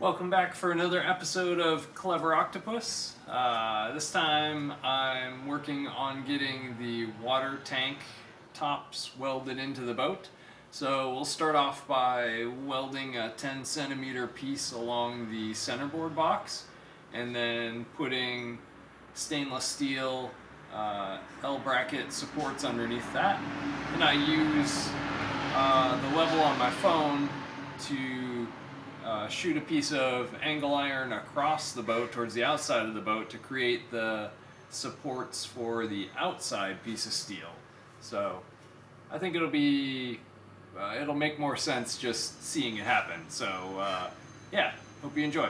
Welcome back for another episode of Clever Octopus. Uh, this time I'm working on getting the water tank tops welded into the boat. So we'll start off by welding a 10 centimeter piece along the centerboard box and then putting stainless steel uh, L bracket supports underneath that. And I use uh, the level on my phone to uh, shoot a piece of angle iron across the boat towards the outside of the boat to create the supports for the outside piece of steel. So I think it'll be, uh, it'll make more sense just seeing it happen. So uh, yeah, hope you enjoy.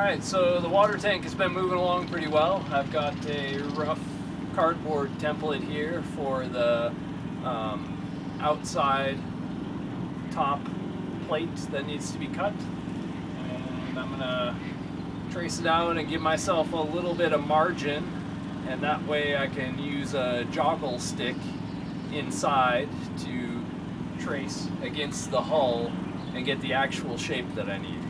Alright, so the water tank has been moving along pretty well. I've got a rough cardboard template here for the um, outside top plate that needs to be cut. And I'm gonna trace it out and give myself a little bit of margin and that way I can use a joggle stick inside to trace against the hull and get the actual shape that I need.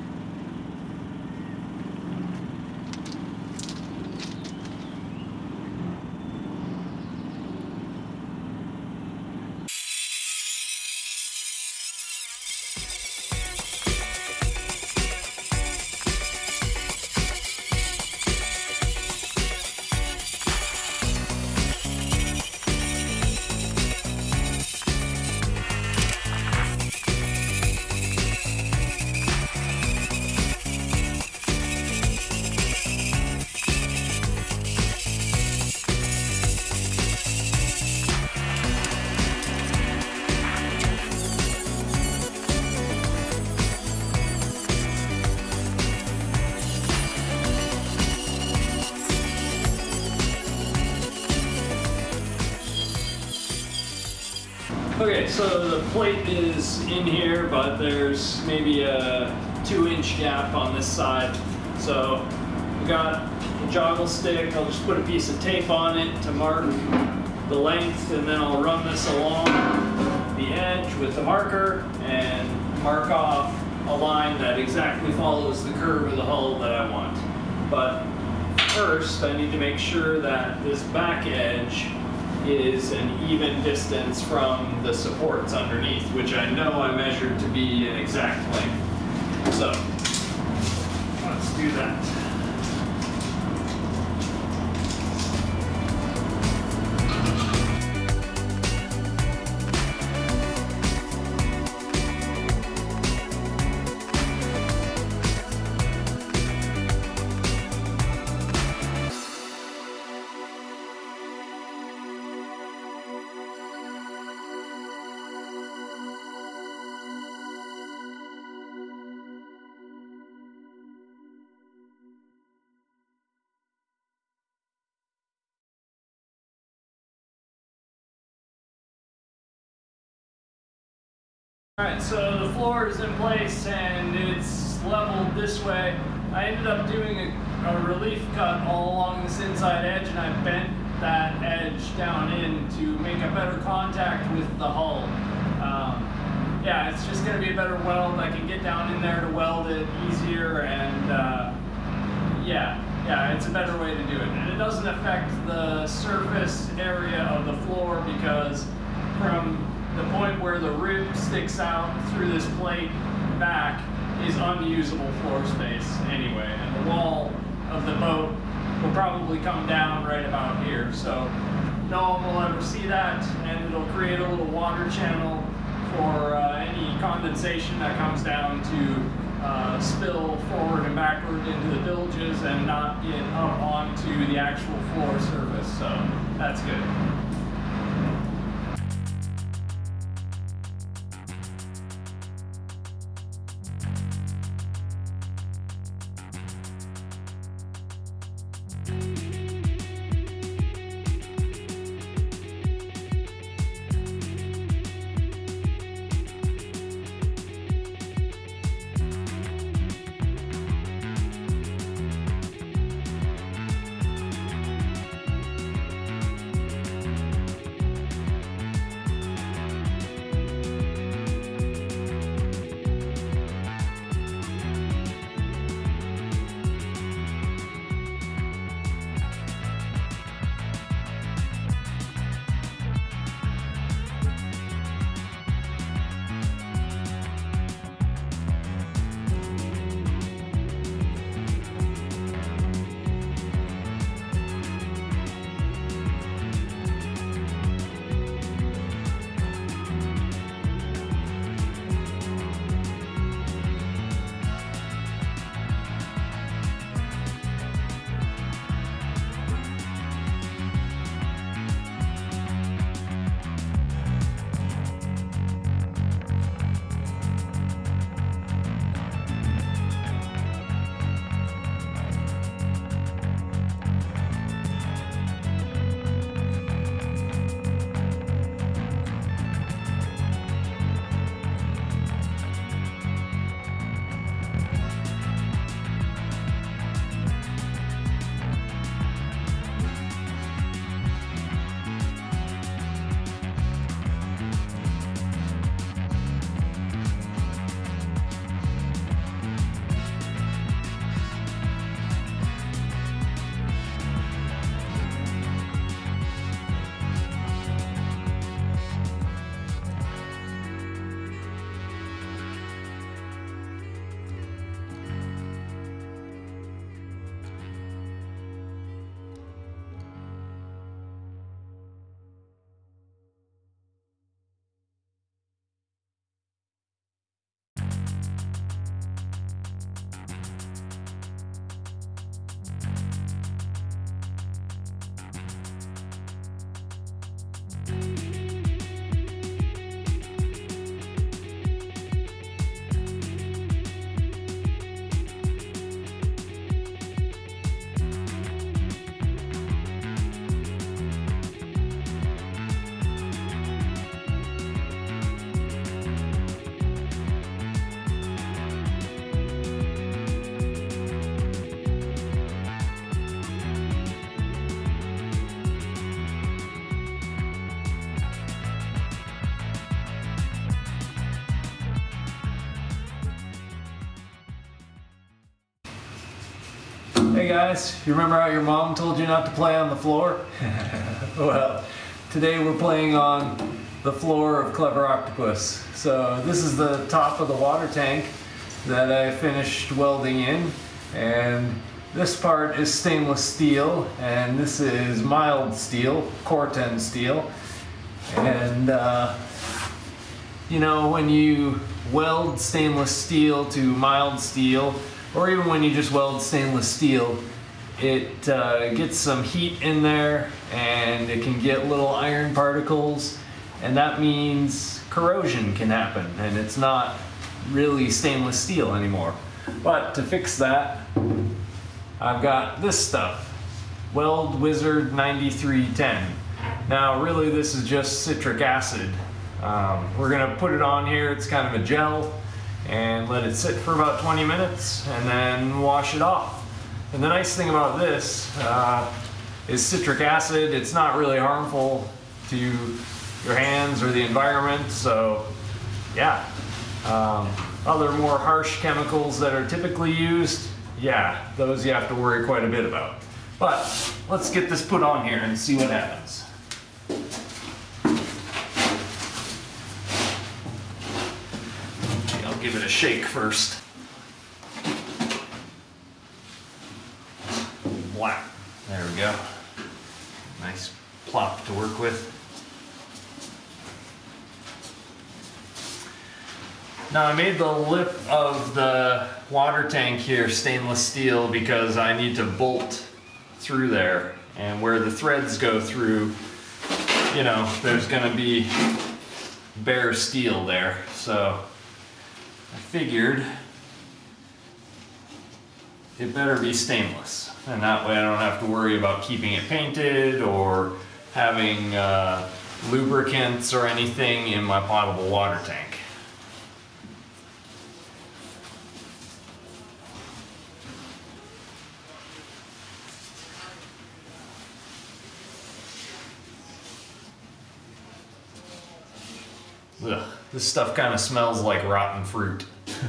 Okay, so the plate is in here, but there's maybe a two inch gap on this side. So we got a joggle stick, I'll just put a piece of tape on it to mark the length and then I'll run this along the edge with the marker and mark off a line that exactly follows the curve of the hull that I want. But first I need to make sure that this back edge is an even distance from the supports underneath, which I know I measured to be an exact length. So, let's do that. Alright, so the floor is in place and it's leveled this way. I ended up doing a, a, relief cut all along this inside edge and I bent that edge down in to make a better contact with the hull. Um, yeah, it's just going to be a better weld. I can get down in there to weld it easier and uh, yeah, yeah, it's a better way to do it. And it doesn't affect the surface area of the floor because from the point where the rib sticks out through this plate back is unusable floor space anyway. And the wall of the boat will probably come down right about here. So no one will ever see that and it'll create a little water channel for uh, any condensation that comes down to uh, spill forward and backward into the bilges and not get up onto the actual floor surface. So that's good. Hey guys, you remember how your mom told you not to play on the floor? well, today we're playing on the floor of Clever Octopus. So this is the top of the water tank that I finished welding in and this part is stainless steel and this is mild steel, Corten steel. And uh, you know when you weld stainless steel to mild steel or even when you just weld stainless steel, it uh, gets some heat in there and it can get little iron particles and that means corrosion can happen and it's not really stainless steel anymore. But to fix that, I've got this stuff, Weld Wizard 9310. Now really this is just citric acid. Um, we're gonna put it on here, it's kind of a gel and let it sit for about 20 minutes and then wash it off. And the nice thing about this uh, is citric acid. It's not really harmful to your hands or the environment. So yeah, um, other more harsh chemicals that are typically used, yeah, those you have to worry quite a bit about. But let's get this put on here and see what happens. give it a shake first. Wow, there we go. Nice plop to work with. Now I made the lip of the water tank here stainless steel because I need to bolt through there and where the threads go through, you know, there's gonna be bare steel there. So I figured it better be stainless. And that way I don't have to worry about keeping it painted or having uh, lubricants or anything in my potable water tank. Ugh, this stuff kind of smells like rotten fruit.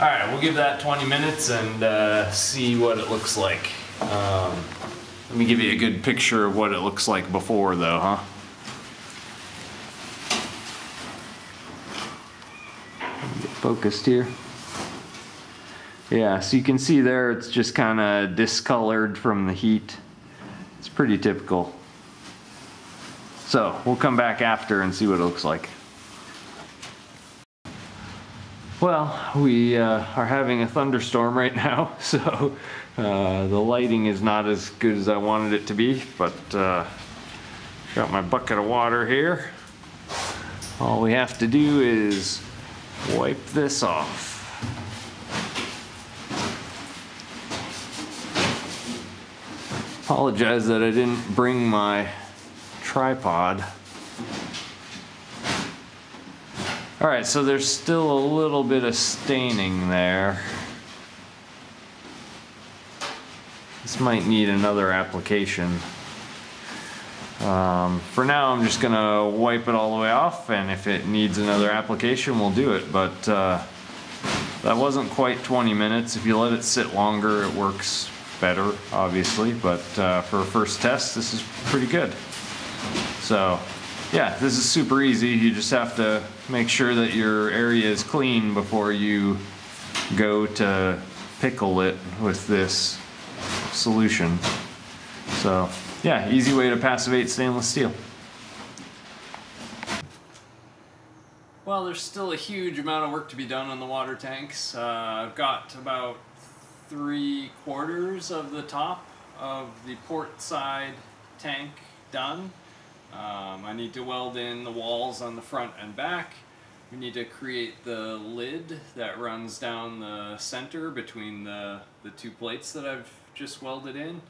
All right, we'll give that 20 minutes and uh, see what it looks like. Um, let me give you a good picture of what it looks like before though, huh? Focused here. Yeah, so you can see there it's just kind of discolored from the heat. It's pretty typical. So we'll come back after and see what it looks like. Well, we uh, are having a thunderstorm right now, so uh, the lighting is not as good as I wanted it to be, but uh, got my bucket of water here. All we have to do is wipe this off. Apologize that I didn't bring my tripod. All right, so there's still a little bit of staining there. This might need another application. Um, for now, I'm just gonna wipe it all the way off, and if it needs another application, we'll do it. But uh, that wasn't quite 20 minutes. If you let it sit longer, it works better, obviously. But uh, for a first test, this is pretty good. So yeah, this is super easy. You just have to make sure that your area is clean before you go to pickle it with this solution. So yeah, easy way to passivate stainless steel. Well, there's still a huge amount of work to be done on the water tanks. Uh, I've got about three quarters of the top of the port side tank done. Um, I need to weld in the walls on the front and back. We need to create the lid that runs down the center between the, the two plates that I've just welded in.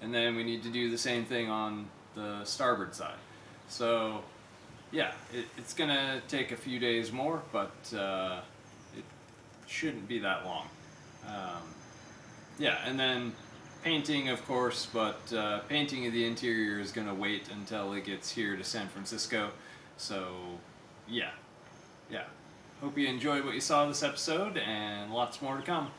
And then we need to do the same thing on the starboard side. So yeah, it, it's gonna take a few days more, but uh, it shouldn't be that long. Um, yeah, and then painting, of course, but uh, painting of the interior is going to wait until it gets here to San Francisco. So, yeah, yeah. Hope you enjoyed what you saw this episode, and lots more to come.